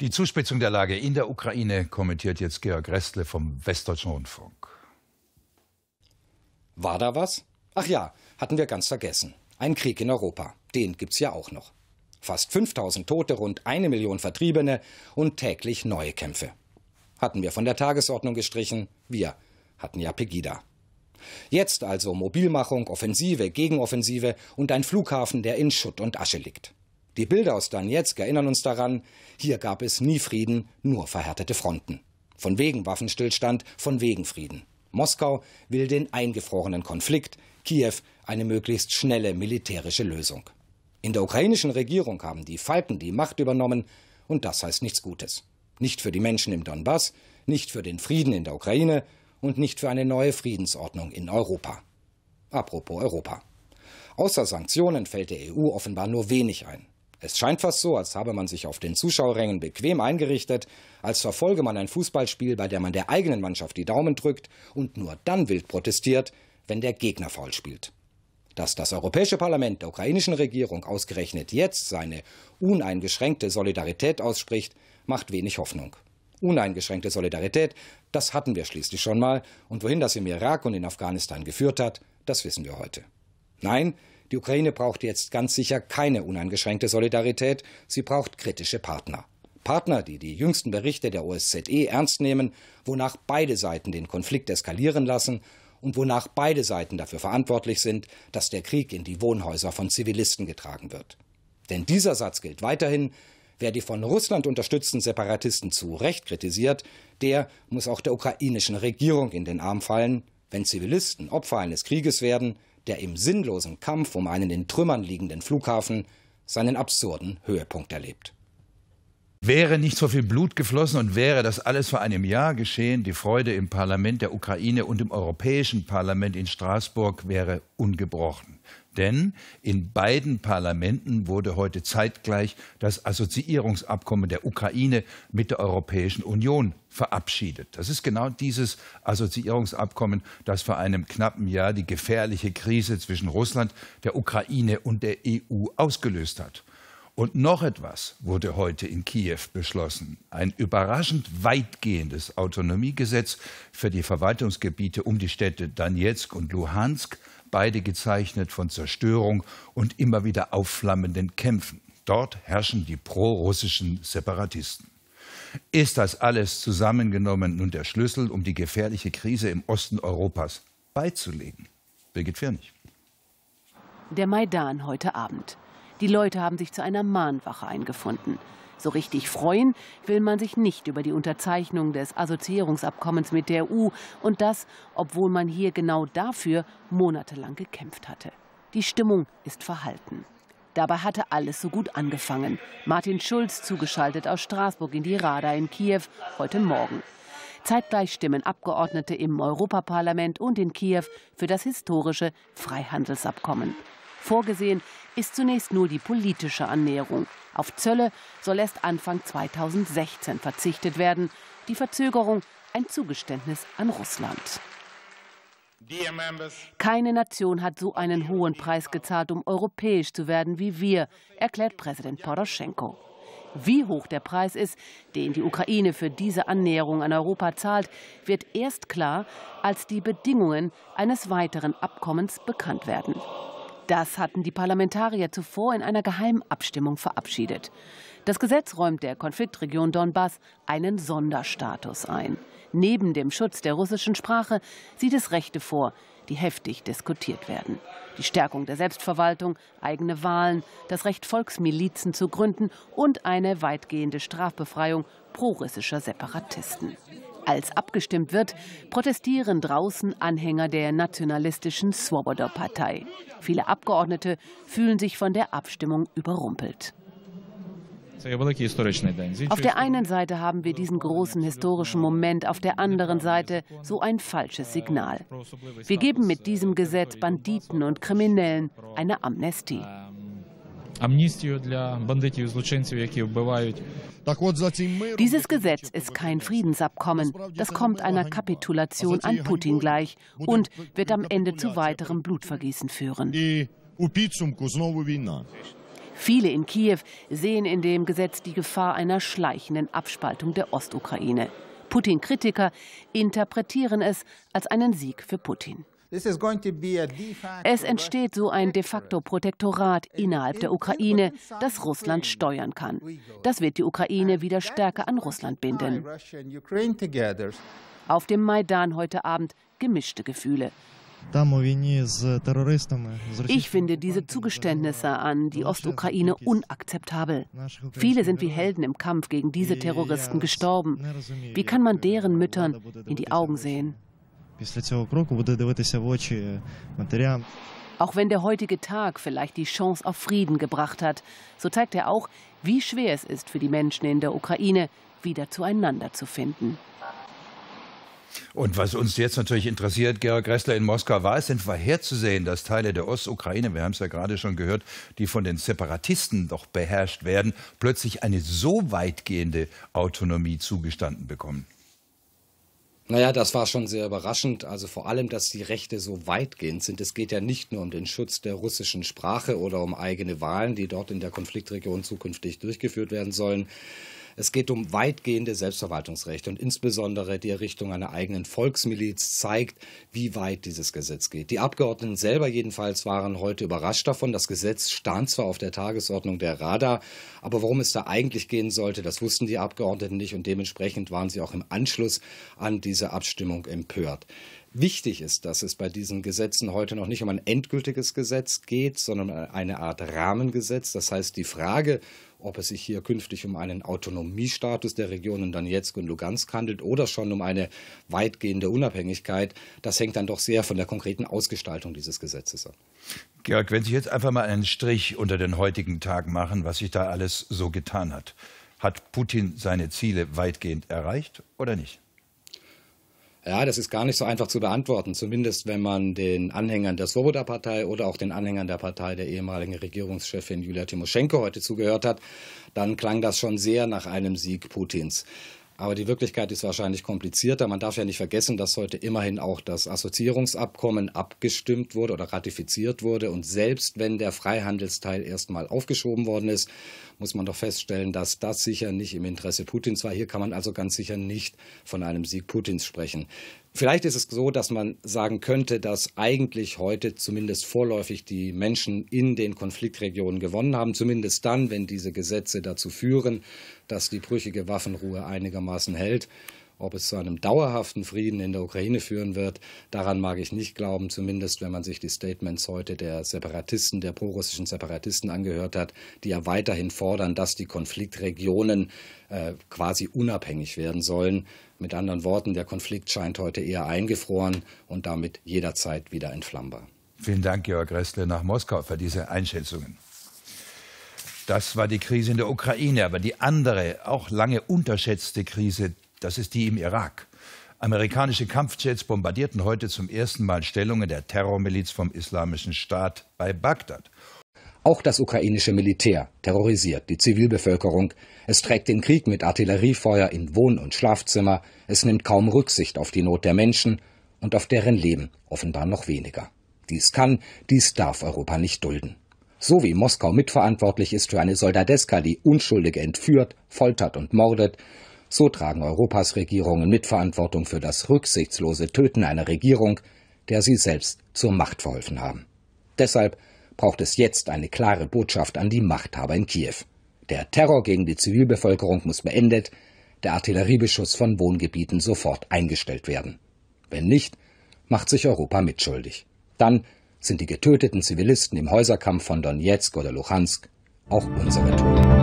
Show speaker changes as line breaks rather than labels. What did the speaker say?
Die Zuspitzung der Lage in der Ukraine kommentiert jetzt Georg Restle vom Westdeutschen Rundfunk.
War da was? Ach ja, hatten wir ganz vergessen. Ein Krieg in Europa. Den gibt's ja auch noch. Fast 5000 Tote, rund eine Million Vertriebene und täglich neue Kämpfe. Hatten wir von der Tagesordnung gestrichen. Wir hatten ja Pegida. Jetzt also Mobilmachung, Offensive, Gegenoffensive und ein Flughafen, der in Schutt und Asche liegt. Die Bilder aus Donetsk erinnern uns daran, hier gab es nie Frieden, nur verhärtete Fronten. Von wegen Waffenstillstand, von wegen Frieden. Moskau will den eingefrorenen Konflikt, Kiew eine möglichst schnelle militärische Lösung. In der ukrainischen Regierung haben die Falken die Macht übernommen, und das heißt nichts Gutes. Nicht für die Menschen im Donbass, nicht für den Frieden in der Ukraine und nicht für eine neue Friedensordnung in Europa. Apropos Europa. Außer Sanktionen fällt der EU offenbar nur wenig ein. Es scheint fast so, als habe man sich auf den Zuschauerrängen bequem eingerichtet, als verfolge man ein Fußballspiel, bei dem man der eigenen Mannschaft die Daumen drückt und nur dann wild protestiert, wenn der Gegner faul spielt. Dass das Europäische Parlament der ukrainischen Regierung ausgerechnet jetzt seine uneingeschränkte Solidarität ausspricht, macht wenig Hoffnung. Uneingeschränkte Solidarität, das hatten wir schließlich schon mal, und wohin das im Irak und in Afghanistan geführt hat, das wissen wir heute. Nein, die Ukraine braucht jetzt ganz sicher keine uneingeschränkte Solidarität, sie braucht kritische Partner. Partner, die die jüngsten Berichte der OSZE ernst nehmen, wonach beide Seiten den Konflikt eskalieren lassen und wonach beide Seiten dafür verantwortlich sind, dass der Krieg in die Wohnhäuser von Zivilisten getragen wird. Denn dieser Satz gilt weiterhin, Wer die von Russland unterstützten Separatisten zu Recht kritisiert, der muss auch der ukrainischen Regierung in den Arm fallen, wenn Zivilisten Opfer eines Krieges werden, der im sinnlosen Kampf um einen in Trümmern liegenden Flughafen seinen absurden Höhepunkt erlebt.
Wäre nicht so viel Blut geflossen und wäre das alles vor einem Jahr geschehen, die Freude im Parlament der Ukraine und im Europäischen Parlament in Straßburg wäre ungebrochen. Denn in beiden Parlamenten wurde heute zeitgleich das Assoziierungsabkommen der Ukraine mit der Europäischen Union verabschiedet. Das ist genau dieses Assoziierungsabkommen, das vor einem knappen Jahr die gefährliche Krise zwischen Russland, der Ukraine und der EU ausgelöst hat. Und noch etwas wurde heute in Kiew beschlossen. Ein überraschend weitgehendes Autonomiegesetz für die Verwaltungsgebiete um die Städte Donetsk und Luhansk, beide gezeichnet von Zerstörung und immer wieder aufflammenden Kämpfen. Dort herrschen die prorussischen Separatisten. Ist das alles zusammengenommen nun der Schlüssel, um die gefährliche Krise im Osten Europas beizulegen? Birgit Firnig.
Der Maidan heute Abend. Die Leute haben sich zu einer Mahnwache eingefunden. So richtig freuen will man sich nicht über die Unterzeichnung des Assoziierungsabkommens mit der EU und das, obwohl man hier genau dafür monatelang gekämpft hatte. Die Stimmung ist verhalten. Dabei hatte alles so gut angefangen. Martin Schulz zugeschaltet aus Straßburg in die Rada in Kiew heute Morgen. Zeitgleich stimmen Abgeordnete im Europaparlament und in Kiew für das historische Freihandelsabkommen. Vorgesehen ist zunächst nur die politische Annäherung. Auf Zölle soll erst Anfang 2016 verzichtet werden. Die Verzögerung ein Zugeständnis an Russland. Keine Nation hat so einen hohen Preis gezahlt, um europäisch zu werden wie wir, erklärt Präsident Poroschenko. Wie hoch der Preis ist, den die Ukraine für diese Annäherung an Europa zahlt, wird erst klar, als die Bedingungen eines weiteren Abkommens bekannt werden. Das hatten die Parlamentarier zuvor in einer geheimen Abstimmung verabschiedet. Das Gesetz räumt der Konfliktregion Donbass einen Sonderstatus ein. Neben dem Schutz der russischen Sprache sieht es Rechte vor, die heftig diskutiert werden. Die Stärkung der Selbstverwaltung, eigene Wahlen, das Recht, Volksmilizen zu gründen und eine weitgehende Strafbefreiung prorussischer Separatisten. Als abgestimmt wird, protestieren draußen Anhänger der nationalistischen Swoboda-Partei. Viele Abgeordnete fühlen sich von der Abstimmung überrumpelt. Auf der einen Seite haben wir diesen großen historischen Moment, auf der anderen Seite so ein falsches Signal. Wir geben mit diesem Gesetz Banditen und Kriminellen eine Amnestie. Dieses Gesetz ist kein Friedensabkommen. Das kommt einer Kapitulation an Putin gleich und wird am Ende zu weiterem Blutvergießen führen. Viele in Kiew sehen in dem Gesetz die Gefahr einer schleichenden Abspaltung der Ostukraine. Putin-Kritiker interpretieren es als einen Sieg für Putin. Es entsteht so ein de facto Protektorat innerhalb der Ukraine, das Russland steuern kann. Das wird die Ukraine wieder stärker an Russland binden. Auf dem Maidan heute Abend gemischte Gefühle. Ich finde diese Zugeständnisse an die Ostukraine unakzeptabel. Viele sind wie Helden im Kampf gegen diese Terroristen gestorben. Wie kann man deren Müttern in die Augen sehen? Auch wenn der heutige Tag vielleicht die Chance auf Frieden gebracht hat, so zeigt er auch, wie schwer es ist für die Menschen in der Ukraine, wieder zueinander zu finden.
Und was uns jetzt natürlich interessiert, Georg Gressler in Moskau, war es denn vorherzusehen, dass Teile der Ostukraine, wir haben es ja gerade schon gehört, die von den Separatisten doch beherrscht werden, plötzlich eine so weitgehende Autonomie zugestanden bekommen?
Naja, das war schon sehr überraschend. Also vor allem, dass die Rechte so weitgehend sind. Es geht ja nicht nur um den Schutz der russischen Sprache oder um eigene Wahlen, die dort in der Konfliktregion zukünftig durchgeführt werden sollen. Es geht um weitgehende Selbstverwaltungsrechte und insbesondere die Errichtung einer eigenen Volksmiliz zeigt, wie weit dieses Gesetz geht. Die Abgeordneten selber jedenfalls waren heute überrascht davon. Das Gesetz stand zwar auf der Tagesordnung der Rada, aber worum es da eigentlich gehen sollte, das wussten die Abgeordneten nicht und dementsprechend waren sie auch im Anschluss an diese Abstimmung empört. Wichtig ist, dass es bei diesen Gesetzen heute noch nicht um ein endgültiges Gesetz geht, sondern eine Art Rahmengesetz. Das heißt, die Frage, ob es sich hier künftig um einen Autonomiestatus der Regionen Donetsk und Lugansk handelt oder schon um eine weitgehende Unabhängigkeit, das hängt dann doch sehr von der konkreten Ausgestaltung dieses Gesetzes ab.
Georg, wenn Sie jetzt einfach mal einen Strich unter den heutigen Tag machen, was sich da alles so getan hat, hat Putin seine Ziele weitgehend erreicht oder nicht?
Ja, das ist gar nicht so einfach zu beantworten, zumindest wenn man den Anhängern der Svoboda-Partei oder auch den Anhängern der Partei der ehemaligen Regierungschefin Julia Timoschenko heute zugehört hat, dann klang das schon sehr nach einem Sieg Putins. Aber die Wirklichkeit ist wahrscheinlich komplizierter. Man darf ja nicht vergessen, dass heute immerhin auch das Assoziierungsabkommen abgestimmt wurde oder ratifiziert wurde. Und selbst wenn der Freihandelsteil erstmal aufgeschoben worden ist, muss man doch feststellen, dass das sicher nicht im Interesse Putins war. Hier kann man also ganz sicher nicht von einem Sieg Putins sprechen. Vielleicht ist es so, dass man sagen könnte, dass eigentlich heute zumindest vorläufig die Menschen in den Konfliktregionen gewonnen haben, zumindest dann, wenn diese Gesetze dazu führen, dass die brüchige Waffenruhe einigermaßen hält. Ob es zu einem dauerhaften Frieden in der Ukraine führen wird, daran mag ich nicht glauben, zumindest wenn man sich die Statements heute der Separatisten, der prorussischen Separatisten angehört hat, die ja weiterhin fordern, dass die Konfliktregionen äh, quasi unabhängig werden sollen. Mit anderen Worten, der Konflikt scheint heute eher eingefroren und damit jederzeit wieder entflammbar.
Vielen Dank, Georg Restle, nach Moskau für diese Einschätzungen. Das war die Krise in der Ukraine, aber die andere, auch lange unterschätzte Krise, das ist die im Irak. Amerikanische Kampfjets bombardierten heute zum ersten Mal Stellungen der Terrormiliz vom Islamischen Staat bei Bagdad.
Auch das ukrainische Militär terrorisiert die Zivilbevölkerung. Es trägt den Krieg mit Artilleriefeuer in Wohn- und Schlafzimmer. Es nimmt kaum Rücksicht auf die Not der Menschen und auf deren Leben offenbar noch weniger. Dies kann, dies darf Europa nicht dulden. So wie Moskau mitverantwortlich ist für eine Soldadeska, die Unschuldige entführt, foltert und mordet, so tragen Europas Regierungen Mitverantwortung für das rücksichtslose Töten einer Regierung, der sie selbst zur Macht verholfen haben. Deshalb braucht es jetzt eine klare Botschaft an die Machthaber in Kiew. Der Terror gegen die Zivilbevölkerung muss beendet, der Artilleriebeschuss von Wohngebieten sofort eingestellt werden. Wenn nicht, macht sich Europa mitschuldig. Dann sind die getöteten Zivilisten im Häuserkampf von Donetsk oder Luhansk auch unsere Toten.